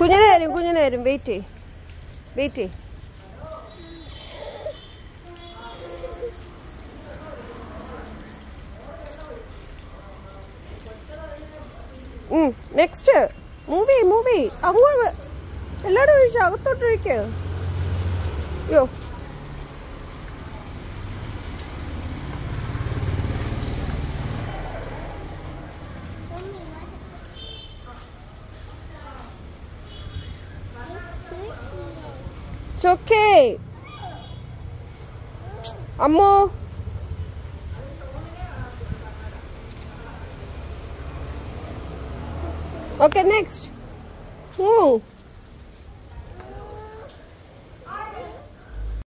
കുഞ്ഞിനെ വരും വെയിറ്റ് ചെയ് വെയിറ്റ് ചെയ് നെക്സ്റ്റ് മൂവി മൂവി അങ്ങോട്ട് എല്ലാവരും ഒഴിച്ചു അകത്തോട്ട് ഒഴിക്ക് It's okay. Amo. Okay, next. Move.